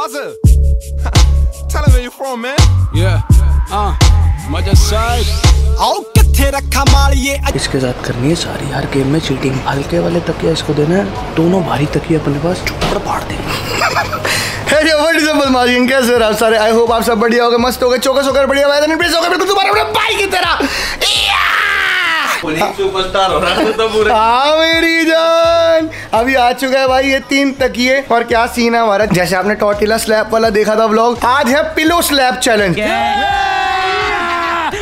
Wazza. Tell him where you from, man. Yeah. Uh, मज़ा side. आओ किथे रखा मालिए इसके साथ करनी है सारी हर गेम में चीटिंग हल्के वाले तकिया इसको देना है दोनों भारी तकिया अपने पास चुपड़ फाड़ देंगे है जो व्हाट इज़ अप माजिंग कैसे हो आप सारे आई होप आप सब बढ़िया होगे मस्त होगे चौकस होकर बढ़िया होगा बिल्कुल तुम्हारे अपने भाई की तरह सुपरस्टार हो रहा है तो पूरे हाँ मेरी जान। अभी आ चुका है भाई ये तीन तकिए। और क्या सीन है हमारा? जैसे आपने टॉटिला स्लैब वाला देखा था ब्लॉग आज है पिलो स्लैब चैलेंज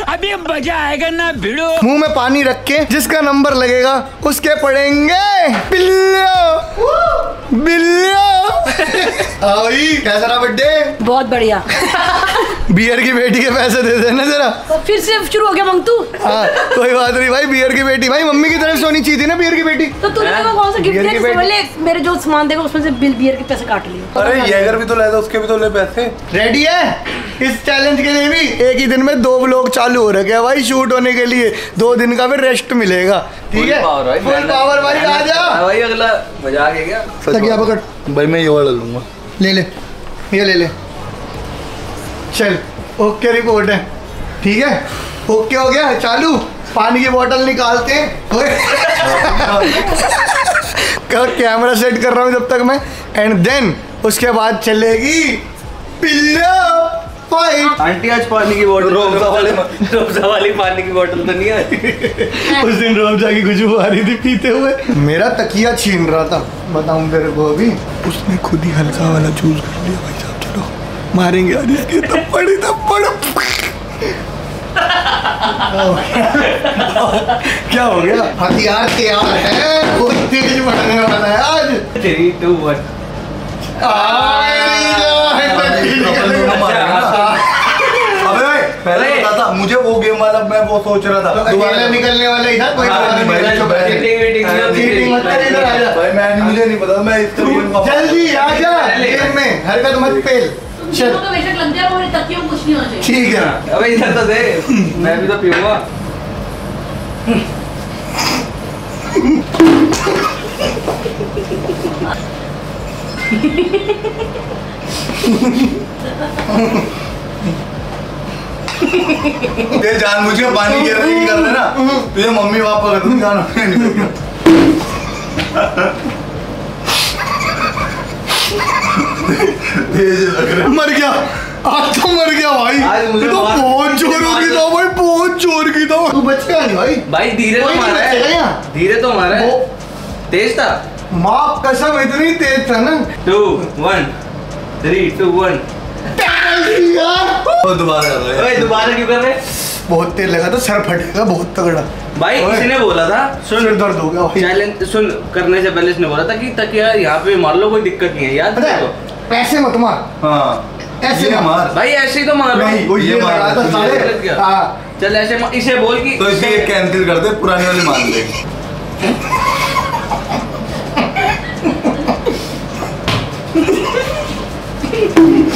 अभी मज़ा आएगा ना भिड़ो। मुँह में पानी रख के जिसका नंबर लगेगा उसके पड़ेंगे बिल्लो बिल्लो आई कैसा रहा बर्थडे बहुत बढ़िया। बियर की बेटी के पैसे दे देना जरा। फिर से शुरू हो गया मंगतू हाँ कोई बात नहीं भाई बियर की बेटी। भाई मम्मी की तरफ़ से होनी चाहिए थी ना बियर की बेटी? तो तूने कौन सा गिफ्ट दिया मेरे जो सामान देगा उसमें से बिल बियर के पैसे काट लिए। अरे येगर भी तो ले दो उसके भी तो ले पैसे। रेडी है? इस चैलेंज के लिए भी एक ही दिन में दो ब्लॉग चालू हो रखे हैं भाई शूट होने के लिए। दो दिन का फिर रेस्ट मिलेगा। ठीक है? फुल पावर भाई आ जा भाई अगला मज़ाक है क्या तकिया पकड़ भाई मैं ये वाला लूँगा। ले ले। ये ले ले। चल ओके रिपोर्ट है। ठीक है? ओके हो गया चालू। पानी की बोतल निकालते हैं। कैमरा सेट कर रहा हूँ जब तक मैं? एंड देन उसके बाद चलेगी पिल्लो। आंटी आज पानी की बोतल रोजा वाली रोजा वाली पानी की बोतल तो नहीं है उस दिन रोजा की खुशबू आ रही थी पीते हुए। मेरा तकिया छीन रहा था। बताऊँ तेरे को अभी? उसने खुद ही हल्का वाला चूज़ कर लिया भाई साहब चलो। मारेंगे आज इसके थप्पड़ ही थप्पड़। क्या हो गया? हथियार तैयार है वो तेज बढ़ने वाला है आज? थ्री टू वन अबे भाई बता था। मुझे वो गेम वाला मैं वो सोच रहा था। दोबारा निकलने वाला ही था कोई हाँ, भाई, रह। हाँ, मत कर इधर आ जा। भाई मैं मुझे नहीं पता मैं इस तू जल्दी आ जा। गेम में हरकत मत पेल चल। तो बेशक लग जाए मेरे तकियों कुछ नहीं होना चाहिए। ठीक है। अबे इधर तो दे। मैं भी तो पीऊँगा। ये जान मुझे पानी गिर रही कर देना तुझे मम्मी पापा कर दूँ जान निकल गया तेज लग रहा। है मर गया। आज तो मर गया भाई। आज मुझे ये तो बहुत जोरों की था भाई बहुत ज़ोर की था। तू बचेगा नहीं भाई। भाई धीरे तो मारा है। धीरे तो मारा है। तेज था। माँ कसम इतनी तेज था ना। Two one three two one दोबारा कर रहे दोबारा क्यों कर रहे बहुत तेज लगा था सर फटेगा बहुत तगड़ा। भाई इसने बोला था? सुन। सिर दर्द हो गया चैलेंज सुन करने से पहले इसने बोला था कि तकिया यहाँ पे मार लो कोई दिक्कत नहीं है याद रखो। है ऐसे मत मार। हाँ। ऐसे ये मार। भाई ऐसे ही तो मारो नहीं वो ये मार लगा था गया। हाँ। चल ऐसे इसे बोल कि तो इसलिए कैंसिल कर दे पुरानी वाली मान ले।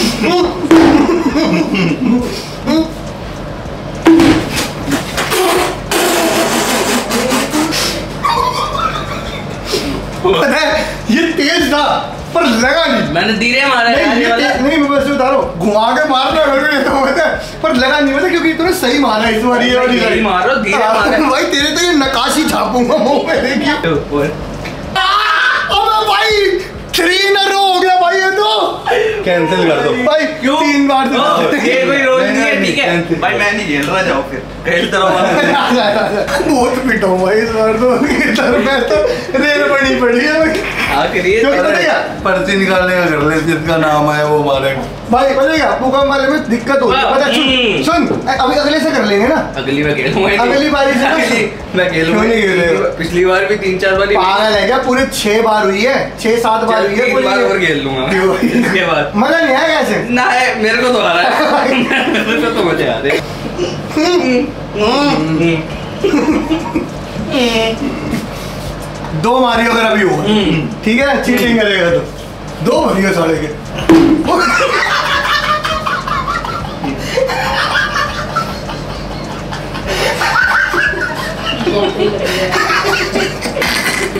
पता है ये तेज था पर लगा नहीं। मैंने धीरे मारा नहीं ये ये वाला। नहीं बस उतारो। घुमा के मारना मेरे को तो पता है पर लगा नहीं पता क्योंकि तूने सही मारा इस बार ये वाली धीरे मारो, धीरे हाँ, मारो। भाई तेरे तो ये नकाशी छापूँगा मुँह पे देखिए। अबे भाई थ्री इन रो हो गया भाई ये तो। कैंसिल कर दो। भाई क्यों? तीन बार से ये कोई रोल नहीं, नहीं है नहीं, ठीक है। भाई मैं नहीं खेल रहा जाओ फिर। खेलते रहो बहुत पिटा हूँ भाई इस बार तो। इधर मैं तो रेल बनी पड़ी है। आखिर है। पर्ची निकालने का कर ले जिसका नाम है वो मारे। भाई पता है क्या भूकंप वाले में दिक्कत होती है। पता है, हम्म। सुन सुन अभी अगले से कर लेंगे ना? अगली मैं खेलूँगा अगली बारी से ना- अगली मैं खेलूँगा। क्यों नहीं खेलेगा? पिछली बार भी तीन चार बार पागल है क्या? पूरे छह बार हुई है। छह सात बार हुई है पूरी बार और खेल लूँगा इसके बाद। मज़ा नहीं आया कैसे? ना है मेरे को तो आ रहा है। मेरे को तो मज़े आ रहे हैं। दो मारियो अगर अभी हुआ। ठीक है? चीटिंग करेगा तो। दो मारियो साढ़े के।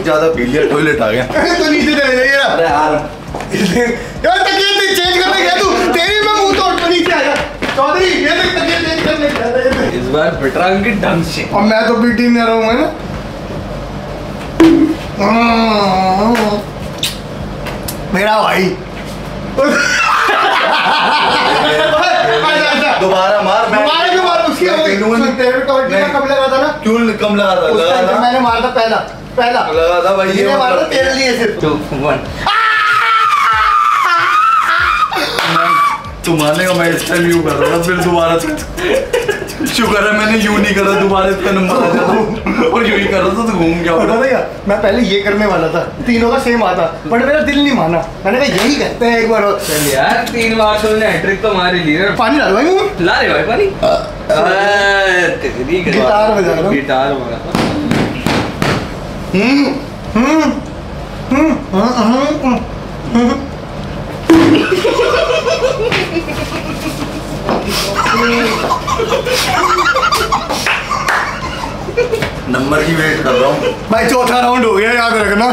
ज़्यादा पी लिया टॉयलेट आ गया। तो नीचे चले जाइए ना। अरे यार। यार तकिए चेंज करने गया चौधरी ये देख तकिया चेंज करने जा रहा है, ये देख। इस बार पिटरांगे ढंग से। और मैं तो पीटी नहीं रहूँगा ना। मेरा भाई। दोबारा मार दोबारा क्यों मार? उसकी। तेरे कबड्डी का। कब लगा था ना? क्यों कम लगा था लगा मैंने मारा था पहला पहला। लगा था भाई ये मारा था मतलब- तेरे लिए सिर्फ़। To one. मैं इस टाइम यूँ कर रहा था फिर दोबारा शुक्र है मैंने यूँ नहीं करा दोबारा इसका नंबर आ जाता और यूँ ही कर रहा था तो घूम गया पता क्या मैं पहले ये करने वाला था तीनों का सेम आता बट मेरा दिल नहीं माना मैंने कहा यही करते हैं एक बार और। चल यार तीन बार तुमने हैट्रिक तो मार ही ली रे पानी डाल भाई मुँह ला रे भाई पानी अरे, तेरी क्या गिटार। बजा रहा हूँ। गिटार बजा रहा हूँ। नंबर की वेट कर रहा हूँ। भाई चौथा राउंड हो गया याद रखना।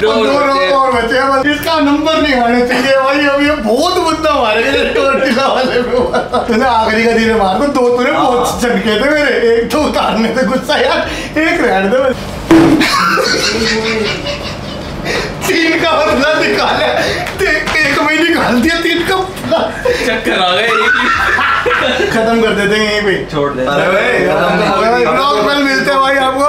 दो और बचे। राउंड हैं। और बचे हैं इसका नंबर नहीं आना चाहिए। भाई अब ये बहुत मुद्दा वाले तूने आखिरी का धीरे मार दो दो तूने बहुत झटके थे मेरे। एक तो उतारने से गुस्सा यार। एक रहने दे तीन का बदला निकाला। देख एक में निकाल दिया तीन का चक्कर आ गए। खत्म कर देते हैं यहीं पे। छोड़ दे अरे भाई। ब्लॉग कल मिलते हैं भाई आपको।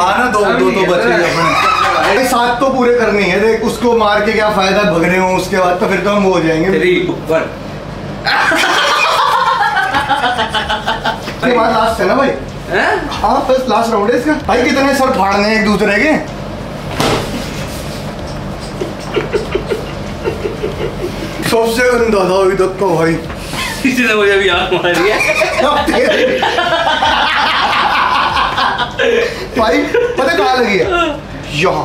आना दो दो तो बचे ही। अपने। भाई सात तो पूरे करने हैं। देख उसको मार के क्या फ़ायदा? भगने हो उसके बाद तो फिर तो हम हो जाएँगे। थ्री वन उसके बाद लास्ट है ना भाई? हाँ? बस लास्ट राउंड है इसका। भाई कितने सर फाड़ने एक दूसरे के? सबसे गंदा था अभी तक तो भाई किसी ने मुझे भी आँख मारी है भाई पता कहाँ लगी है यहाँ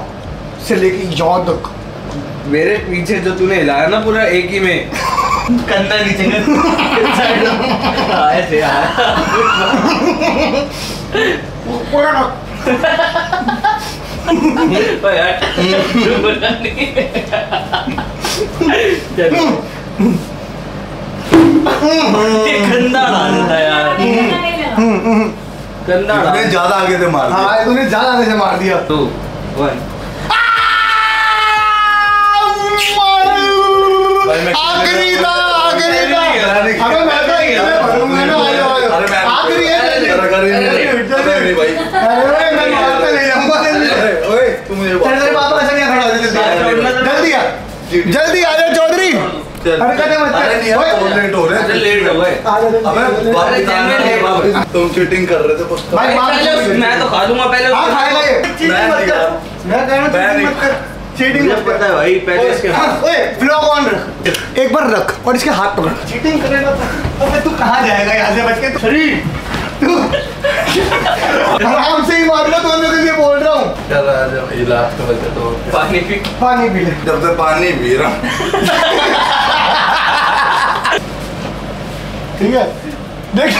से लेके यहाँ तक मेरे पीछे जो तूने हिलाया ना पूरा एक ही में कंधा नीचे कर हाँ, ऐसे यार पूरा ना ओ यार चलो ये गंदा डाल था यार। गंदा डाल ज़्यादा आगे से मार दिया। हाँ तूने ज़्यादा आगे से मार दिया। टू वन आखिरी था आखिरी था। अरे अबे मैं तो इसमें भरूँगा ना आयो आयो अरे मैं आखिरी है अरे अरे भाई। अरे मैं मारता नहीं जाऊँगा अरे ओए तू मुझे तेरे पापा ऐसा नहीं खड़ा हो जल्दी जल्दी आ जल्दी आ जा चौधरी हो? हैं हो। तुम चीटिंग कर रहे थे तो। भाई मैं तो खा लूँगा पहले हाँ मैं कह रहा हूँ चीटिंग पता है भाई पहले इसके हाँ, ओए ब्लॉग ऑन रख। एक बार रख और इसके हाथ पकड़। चीटिंग करेगा तो अबे तू कहाँ जाएगा? यहाँ से बच के शरीर। तू आराम से ही मार लो तो मैं तुझे बोल रहा हूँ। लास्ट बचे तो पानी पी। पानी पी ले। जब से पानी पी रहा ठीक है? देख।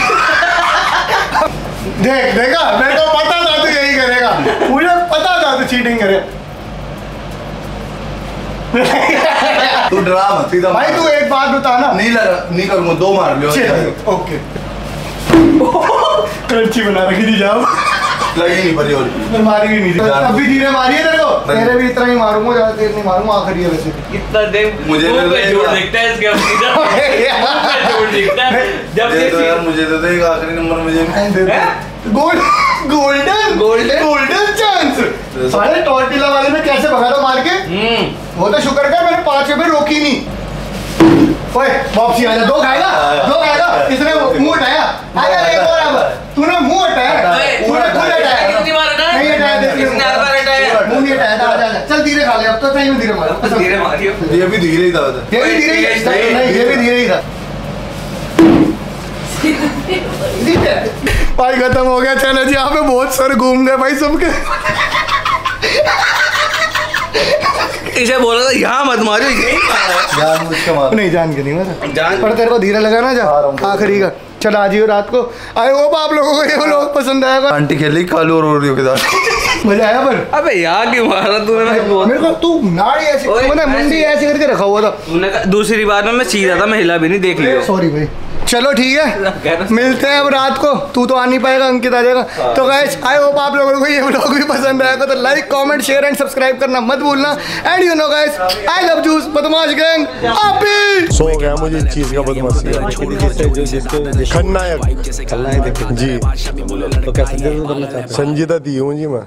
देख देखा? मेरे को पता था तू यही करेगा। मुझे पता था तू चीटिंग करे। तू डरा मत सीधा भाई तू एक बात बता ना। नहीं लगा नहीं करूँगा दो मार लियो। ओके। करची बना रखी थी जाओ लगी नहीं परी और। मैं मारी भी नहीं थी। अभी धीरे मारी है तेरे को? तेरे भी इतना ही मारूँगा ज़्यादा देर नहीं मारूँगा आखिरी है वैसे। कितना देर मुझे तो जोड़ दिखता है इसके जोड़ दिखता है। जब दे दो यार मुझे दे दो एक आखिरी नंबर मुझे gold golden Golden? Golden chance साले टॉर्टिला वाले में कैसे भगा था मार के? हम्म। वो तो शुक्र कर मैंने पाँच रुपए रोकी नहीं। ओए वापसी आ जा दो खाएगा दो खाएगा इसने मुँह हटाया आजा एक और अब तूने मुँह हटाया तूने खुद हटाया कितनी बार हटाया? नहीं हटाया देख ले। हर बार हटाया? मुँह नहीं हटाया था आजा आजा चल धीरे खा ले अब तो सही में धीरे मारो धीरे मारियो ये भी धीरे ही था ये भी धीरे ही था। नहीं, ये भी धीरे ही था भाई खत्म हो गया चलो जी यहाँ पे बहुत सर घूम गए भाई सबके इसे बोला था यहाँ मत मारो यही मारा। है। यार मुझके मार। नहीं जान के नहीं मारा। जान। पर तेरे को धीरे लगा ना जा। आखिरी का। चल आज ही रात को। आए वो आप लोगों को ये लोग पसंद आएगा आंटी खेली कालू और ओरियो के साथ। मज़ा आया पर। अबे यहाँ क्यों मारा तूने? मेरे को तू नाड़ी ऐसी मैंने मुंडी ऐसी। करके रखा हुआ था। दूसरी बार में मैं सीधा था मैं हिला भी नहीं देख लिया। सॉरी भाई। चलो ठीक है। मिलते हैं अब रात को। तू तो आ नहीं पाएगा अंकित आ जाएगा। तो गाइस आई होप आप लोगों को ये व्लॉग भी पसंद आएगा तो like comment share and subscribe करना मत भूलना। And you know guys I love juice बदमाश गैंग आपी सो गया मुझे इस चीज़ का बदमाशी। का खलनायक जी। संजीदा दी हूँ जी मैं।